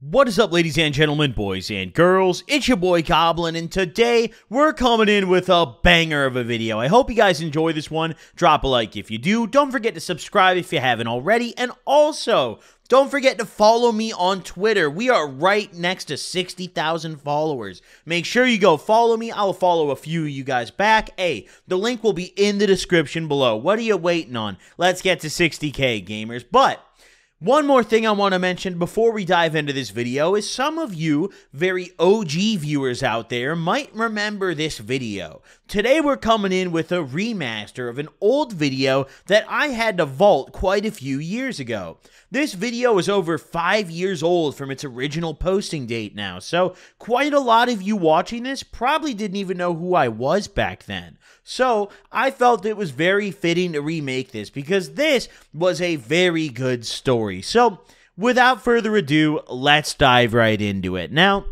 What is up, ladies and gentlemen, boys and girls? It's your boy Goblin, and today we're coming in with a banger of a video. I hope you guys enjoy this one. Drop a like if you do. Don't forget to subscribe if you haven't already. And also, don't forget to follow me on Twitter. We are right next to 60,000 followers. Make sure you go follow me. I'll follow a few of you guys back. Hey, the link will be in the description below. What are you waiting on? Let's get to 60k, gamers. But one more thing I want to mention before we dive into this video is some of you very OG viewers out there might remember this video. Today we're coming in with a remaster of an old video that I had to vault quite a few years ago. This video is over 5 years old from its original posting date now, so quite a lot of you watching this probably didn't even know who I was back then. So I felt it was very fitting to remake this because this was a very good story. So without further ado, let's dive right into it. Now,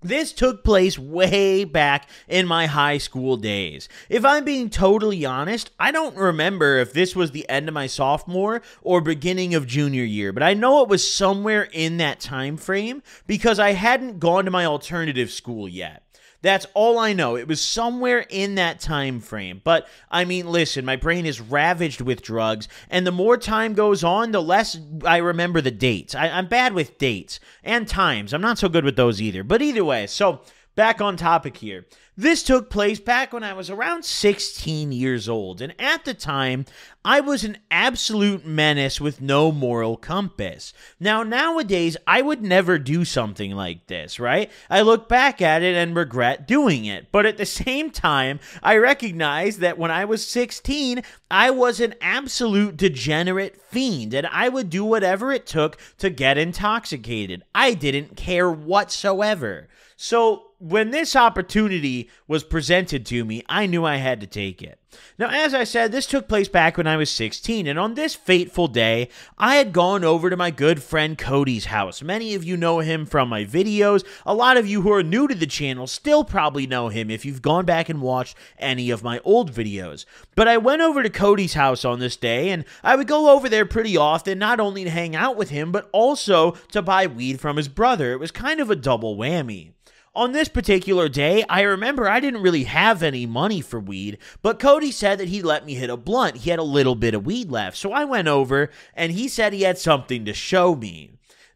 this took place way back in my high school days. If I'm being totally honest, I don't remember if this was the end of my sophomore or beginning of junior year, but I know it was somewhere in that time frame because I hadn't gone to my alternative school yet. That's all I know. It was somewhere in that time frame. But I mean, listen, my brain is ravaged with drugs, and the more time goes on, the less I remember the dates. I, am bad with dates and times. I'm not so good with those either. But either way, so back on topic here. This took place back when I was around 16 years old, and at the time, I was an absolute menace with no moral compass. Now, nowadays, I would never do something like this, right? I look back at it and regret doing it, but at the same time, I recognize that when I was 16, I was an absolute degenerate fiend, and I would do whatever it took to get intoxicated. I didn't care whatsoever. So, when this opportunity was presented to me, I knew I had to take it. Now, as I said, this took place back when I was 16, and on this fateful day, I had gone over to my good friend Cody's house. Many of you know him from my videos. A lot of you who are new to the channel still probably know him if you've gone back and watched any of my old videos. But I went over to Cody's house on this day, and I would go over there pretty often, not only to hang out with him, but also to buy weed from his brother. It was kind of a double whammy. On this particular day, I remember I didn't really have any money for weed, but Cody said that he'd let me hit a blunt. He had a little bit of weed left. So I went over and he said he had something to show me.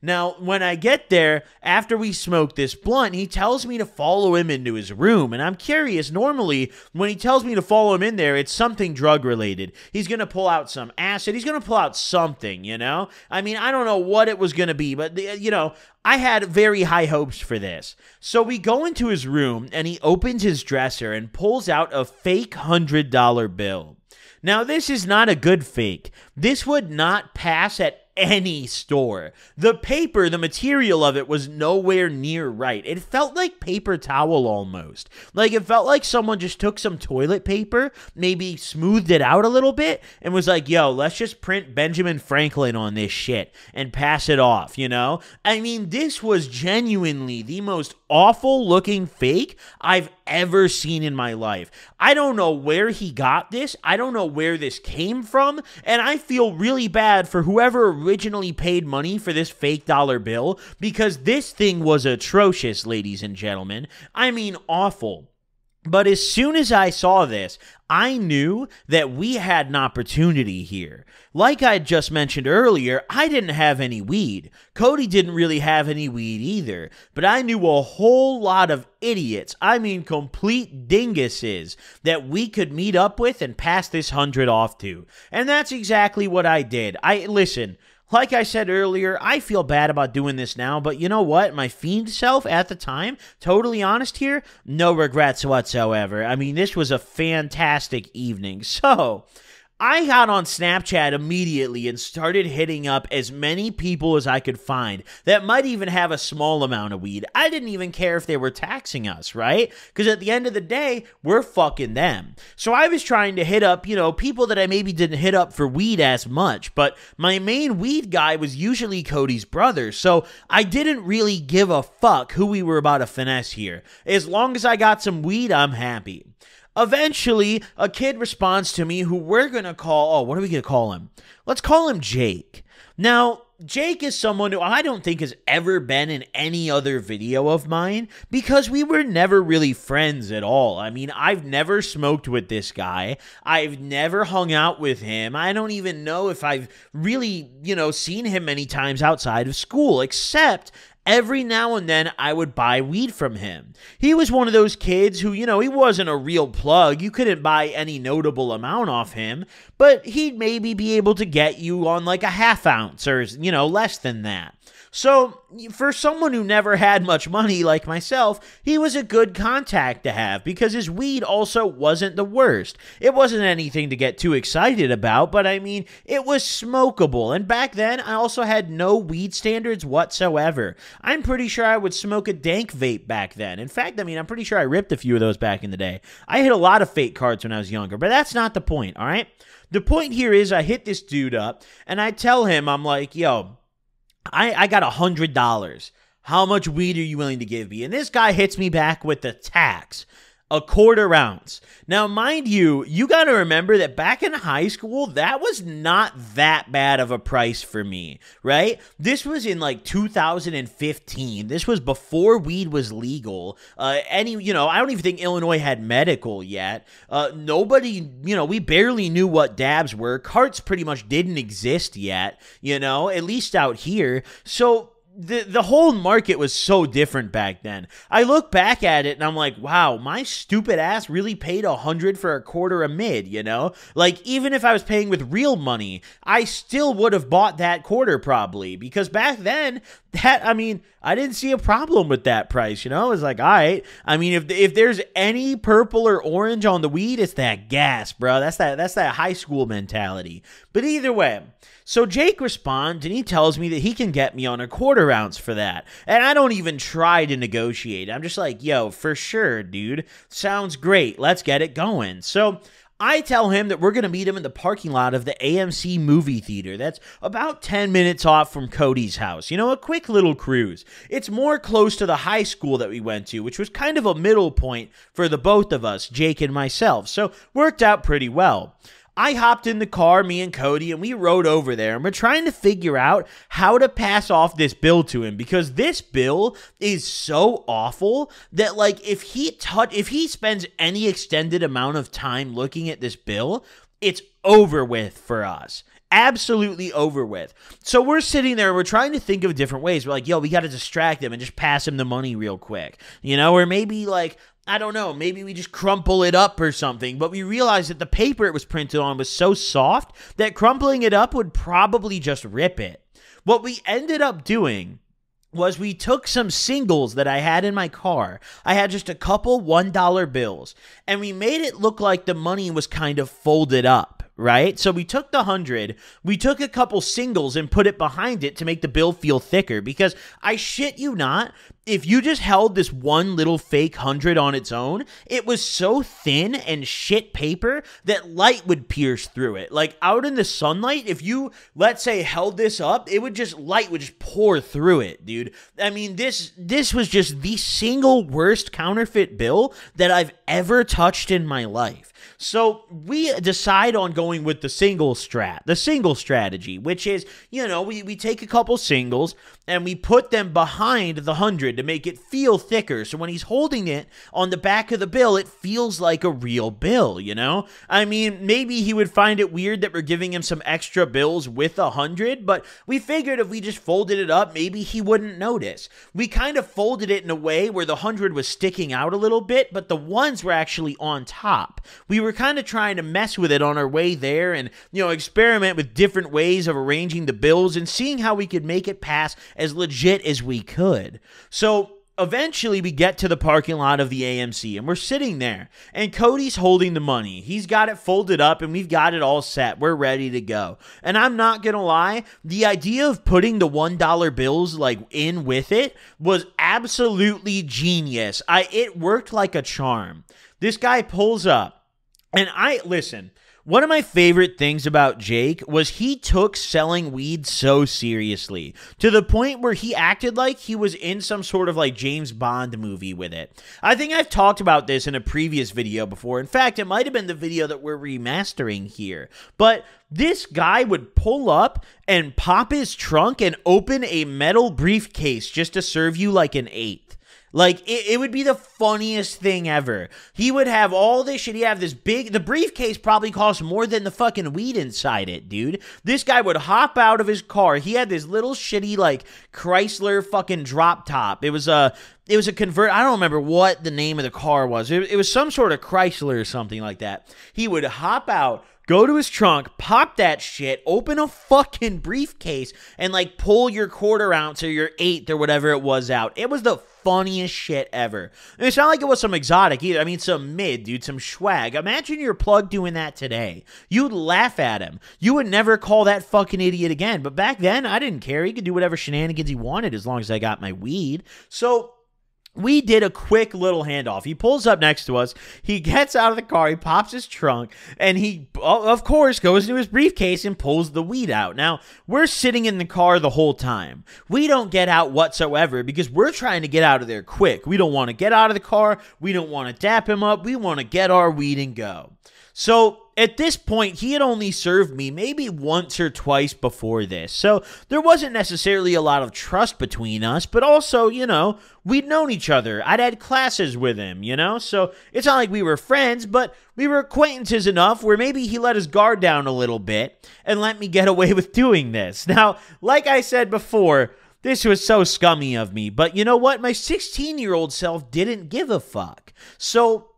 Now, when I get there, after we smoke this blunt, he tells me to follow him into his room. And I'm curious, normally, when he tells me to follow him in there, it's something drug related. He's going to pull out some acid. He's going to pull out something, you know? I mean, I don't know what it was going to be, but, you know, I had very high hopes for this. So we go into his room, and he opens his dresser and pulls out a fake $100 bill. Now, this is not a good fake. This would not pass at any store. The paper, the material of it was nowhere near right. It felt like paper towel almost. Like it felt like someone just took some toilet paper, maybe smoothed it out a little bit, and was like, yo, let's just print Benjamin Franklin on this shit and pass it off, you know? I mean, this was genuinely the most awful looking fake I've ever seen in my life. I don't know where he got this. I don't know where this came from. And I feel really bad for whoever originally paid money for this fake dollar bill because this thing was atrocious, ladies and gentlemen. I mean, awful. But as soon as I saw this, I knew that we had an opportunity here. Like I just mentioned earlier, I didn't have any weed. Cody didn't really have any weed either. But I knew a whole lot of idiots, I mean complete dinguses, that we could meet up with and pass this hundred off to. And that's exactly what I did. I listen. Like I said earlier, I feel bad about doing this now, but you know what? My fiend self at the time, totally honest here, no regrets whatsoever. I mean, this was a fantastic evening. So, I got on Snapchat immediately and started hitting up as many people as I could find that might even have a small amount of weed. I didn't even care if they were taxing us, right? Because at the end of the day, we're fucking them. So I was trying to hit up, you know, people that I maybe didn't hit up for weed as much, but my main weed guy was usually Cody's brother. So I didn't really give a fuck who we were about to finesse here. As long as I got some weed, I'm happy. Eventually, a kid responds to me who we're going to call, oh, what are we going to call him? Let's call him Jake. Now, Jake is someone who I don't think has ever been in any other video of mine because we were never really friends at all. I mean, I've never smoked with this guy. I've never hung out with him. I don't even know if I've really, you know, seen him many times outside of school, except every now and then I would buy weed from him. He was one of those kids who, you know, he wasn't a real plug. You couldn't buy any notable amount off him, but he'd maybe be able to get you on like a half ounce or, you know, less than that. So, for someone who never had much money like myself, he was a good contact to have because his weed also wasn't the worst. It wasn't anything to get too excited about, but I mean, it was smokable. And back then, I also had no weed standards whatsoever. I'm pretty sure I would smoke a dank vape back then. In fact, I mean, I'm pretty sure I ripped a few of those back in the day. I hit a lot of fake carts when I was younger, but that's not the point, all right? The point here is I hit this dude up and I tell him, I'm like, yo, I, I got a hundred dollars. How much weed are you willing to give me? And this guy hits me back with the tax a quarter ounce. Now, mind you, you got to remember that back in high school, that was not that bad of a price for me, right? This was in like 2015. This was before weed was legal. Uh, any, you know, I don't even think Illinois had medical yet. Uh, nobody, you know, we barely knew what dabs were. Carts pretty much didn't exist yet, you know, at least out here. So, the the whole market was so different back then. I look back at it and I'm like, wow, my stupid ass really paid a hundred for a quarter a mid, you know? Like even if I was paying with real money, I still would have bought that quarter probably. Because back then, that I mean, I didn't see a problem with that price, you know? It was like, all right. I mean, if if there's any purple or orange on the weed, it's that gas, bro. That's that that's that high school mentality. But either way, so Jake responds and he tells me that he can get me on a quarter ounce for that. And I don't even try to negotiate. I'm just like, yo, for sure, dude. Sounds great. Let's get it going. So I tell him that we're going to meet him in the parking lot of the AMC movie theater. That's about 10 minutes off from Cody's house. You know, a quick little cruise. It's more close to the high school that we went to, which was kind of a middle point for the both of us, Jake and myself. So, worked out pretty well. I hopped in the car, me and Cody, and we rode over there. And we're trying to figure out how to pass off this bill to him because this bill is so awful that, like, if he touch, if he spends any extended amount of time looking at this bill, it's over with for us absolutely over with. So we're sitting there, and we're trying to think of different ways. We're like, yo, we got to distract him and just pass him the money real quick, you know, or maybe like I don't know, maybe we just crumple it up or something, but we realized that the paper it was printed on was so soft that crumpling it up would probably just rip it. What we ended up doing was we took some singles that I had in my car. I had just a couple $1 bills, and we made it look like the money was kind of folded up right? So we took the 100, we took a couple singles and put it behind it to make the bill feel thicker because I shit you not, if you just held this one little fake 100 on its own, it was so thin and shit paper that light would pierce through it. Like out in the sunlight, if you let's say held this up, it would just light would just pour through it, dude. I mean, this this was just the single worst counterfeit bill that I've ever touched in my life. So we decide on going with the single strat, the single strategy, which is, you know, we, we take a couple singles and we put them behind the 100 to make it feel thicker. So when he's holding it on the back of the bill, it feels like a real bill, you know? I mean, maybe he would find it weird that we're giving him some extra bills with a 100, but we figured if we just folded it up, maybe he wouldn't notice. We kind of folded it in a way where the 100 was sticking out a little bit, but the ones were actually on top. We were kind of trying to mess with it on our way there and, you know, experiment with different ways of arranging the bills and seeing how we could make it pass as legit as we could. So eventually we get to the parking lot of the AMC and we're sitting there and Cody's holding the money. He's got it folded up and we've got it all set. We're ready to go. And I'm not going to lie, the idea of putting the $1 bills like in with it was absolutely genius. I it worked like a charm. This guy pulls up and I listen, One of my favorite things about Jake was he took selling weed so seriously to the point where he acted like he was in some sort of like James Bond movie with it. I think I've talked about this in a previous video before. In fact, it might have been the video that we're remastering here. But this guy would pull up and pop his trunk and open a metal briefcase just to serve you like an eight. Like it, it would be the funniest thing ever. He would have all this shit. He'd have this big. The briefcase probably cost more than the fucking weed inside it, dude. This guy would hop out of his car. He had this little shitty like Chrysler fucking drop top. It was a it was a convert. I don't remember what the name of the car was. It, it was some sort of Chrysler or something like that. He would hop out go to his trunk, pop that shit, open a fucking briefcase, and like pull your quarter ounce or your eighth or whatever it was out. It was the funniest shit ever. And it's not like it was some exotic either. I mean, some mid, dude, some swag. Imagine your plug doing that today. You'd laugh at him. You would never call that fucking idiot again. But back then, I didn't care. He could do whatever shenanigans he wanted as long as I got my weed. So we did a quick little handoff. He pulls up next to us. He gets out of the car. He pops his trunk, and he, of course, goes into his briefcase and pulls the weed out. Now, we're sitting in the car the whole time. We don't get out whatsoever because we're trying to get out of there quick. We don't want to get out of the car. We don't want to dap him up. We want to get our weed and go. So at this point, he had only served me maybe once or twice before this. So there wasn't necessarily a lot of trust between us, but also, you know, we'd known each other. I'd had classes with him, you know? So it's not like we were friends, but we were acquaintances enough where maybe he let his guard down a little bit and let me get away with doing this. Now, like I said before, this was so scummy of me, but you know what? My 16 year old self didn't give a fuck. So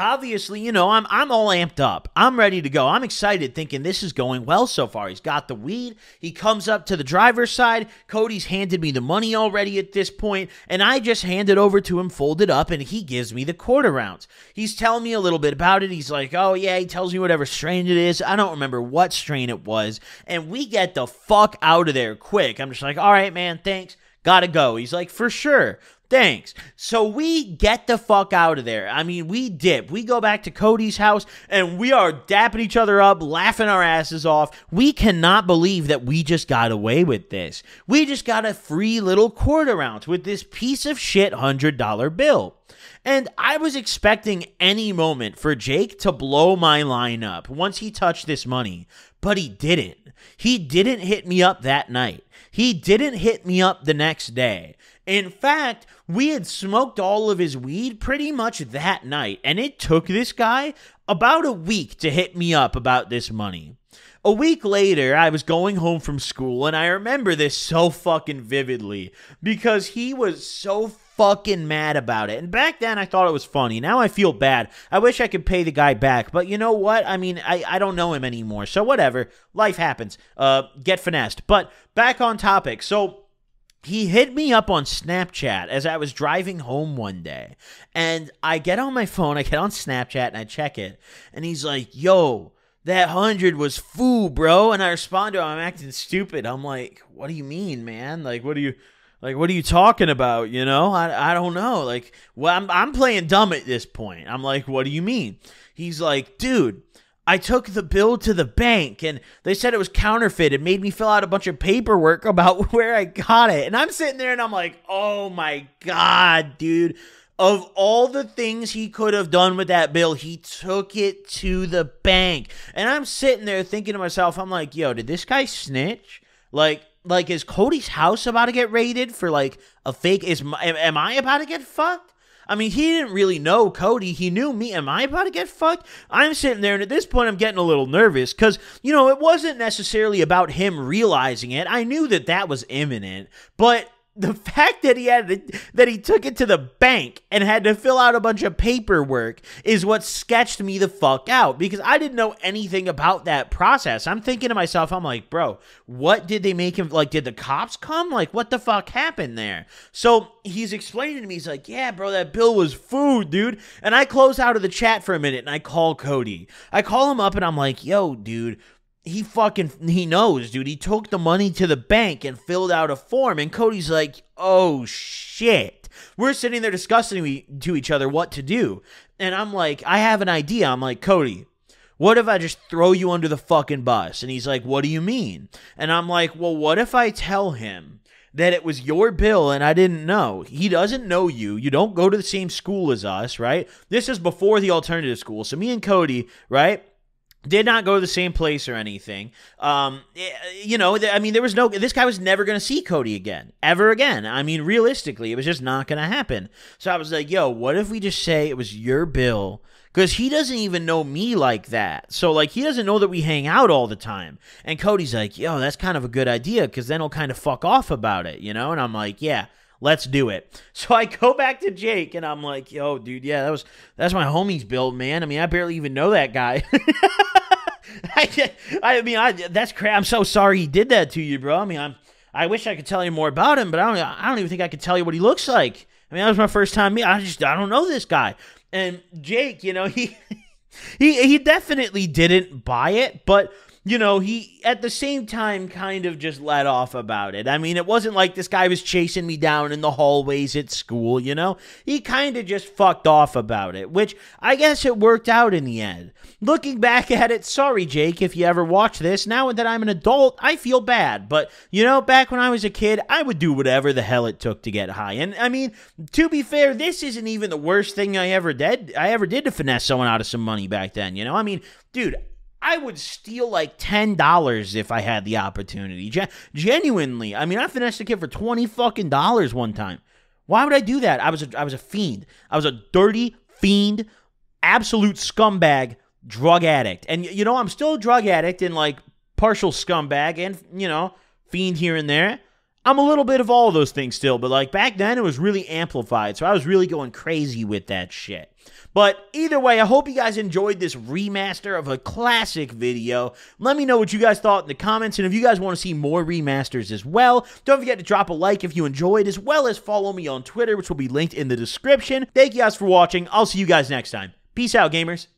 obviously, you know, I'm I'm all amped up. I'm ready to go. I'm excited thinking this is going well so far. He's got the weed. He comes up to the driver's side. Cody's handed me the money already at this point, and I just hand it over to him folded up and he gives me the quarter ounce. He's telling me a little bit about it. He's like, "Oh yeah," he tells me whatever strain it is. I don't remember what strain it was, and we get the fuck out of there quick. I'm just like, "All right, man, thanks." Gotta go. He's like, for sure. Thanks. So we get the fuck out of there. I mean, we dip. We go back to Cody's house and we are dapping each other up, laughing our asses off. We cannot believe that we just got away with this. We just got a free little quarter ounce with this piece of shit $100 bill. And I was expecting any moment for Jake to blow my line up once he touched this money, but he didn't. He didn't hit me up that night. He didn't hit me up the next day. In fact, we had smoked all of his weed pretty much that night, and it took this guy about a week to hit me up about this money. A week later, I was going home from school, and I remember this so fucking vividly because he was so fucking mad about it. And back then, I thought it was funny. Now I feel bad. I wish I could pay the guy back, but you know what? I mean, I, I don't know him anymore, so whatever. Life happens. Uh, get finessed. But back on topic. So he hit me up on Snapchat as I was driving home one day. And I get on my phone, I get on Snapchat and I check it. And he's like, yo, that hundred was foo, bro. And I respond to him, I'm acting stupid. I'm like, what do you mean, man? Like, what do you. Like, what are you talking about? You know, I, I don't know. Like, well, I'm, I'm playing dumb at this point. I'm like, what do you mean? He's like, dude, I took the bill to the bank and they said it was counterfeit. It made me fill out a bunch of paperwork about where I got it. And I'm sitting there and I'm like, oh my God, dude. Of all the things he could have done with that bill, he took it to the bank. And I'm sitting there thinking to myself, I'm like, yo, did this guy snitch? Like, like is Cody's house about to get raided for like a fake? Is am I about to get fucked? I mean, he didn't really know Cody. He knew me. Am I about to get fucked? I'm sitting there, and at this point, I'm getting a little nervous because, you know, it wasn't necessarily about him realizing it. I knew that that was imminent, but the fact that he had to, that he took it to the bank and had to fill out a bunch of paperwork is what sketched me the fuck out because I didn't know anything about that process. I'm thinking to myself, I'm like, bro, what did they make him like? Did the cops come? Like, what the fuck happened there? So he's explaining to me, he's like, yeah, bro, that bill was food, dude. And I close out of the chat for a minute and I call Cody. I call him up and I'm like, yo, dude he fucking he knows, dude. He took the money to the bank and filled out a form, and Cody's like, "Oh shit." We're sitting there discussing to each other what to do, and I'm like, "I have an idea." I'm like, "Cody, What if I just throw you under the fucking bus? And he's like, What do you mean? And I'm like, Well, what if I tell him that it was your bill and I didn't know? He doesn't know you. You don't go to the same school as us, right? This is before the alternative school. So me and Cody, right? Did not go to the same place or anything. Um, eh, you know, I mean, there was no. This guy was never going to see Cody again, ever again. I mean, realistically, it was just not going to happen. So I was like, "Yo, what if we just say it was your bill?" Because he doesn't even know me like that. So, like, he doesn't know that we hang out all the time. And Cody's like, yo, that's kind of a good idea because then he'll kind of fuck off about it, you know? And I'm like, yeah, let's do it. So I go back to Jake and I'm like, yo, dude, yeah, that was that's my homie's build, man. I mean, I barely even know that guy. I, I mean, I, that's crap. I'm so sorry he did that to you, bro. I mean, I'm I wish I could tell you more about him, but I don't I don't even think I could tell you what he looks like. I mean, that was my first time. Me, I just I don't know this guy. And Jake, you know, he he he definitely didn't buy it, but you know, he at the same time kind of just let off about it. I mean, it wasn't like this guy was chasing me down in the hallways at school, you know? He kind of just fucked off about it, which I guess it worked out in the end. Looking back at it, sorry, Jake, if you ever watch this. Now that I'm an adult, I feel bad. But, you know, back when I was a kid, I would do whatever the hell it took to get high. And I mean, to be fair, this isn't even the worst thing I ever did. I ever did to finesse someone out of some money back then, you know? I mean, dude, I would steal like ten dollars if I had the opportunity. Gen- genuinely, I mean, I finessed a kid for twenty fucking dollars one time. Why would I do that? I was a, I was a fiend. I was a dirty fiend, absolute scumbag, drug addict. And you know, I'm still a drug addict and like partial scumbag, and you know, fiend here and there. I'm a little bit of all of those things still, but like back then it was really amplified. So I was really going crazy with that shit. But either way, I hope you guys enjoyed this remaster of a classic video. Let me know what you guys thought in the comments, and if you guys want to see more remasters as well, don't forget to drop a like if you enjoyed, as well as follow me on Twitter, which will be linked in the description. Thank you guys for watching. I'll see you guys next time. Peace out, gamers.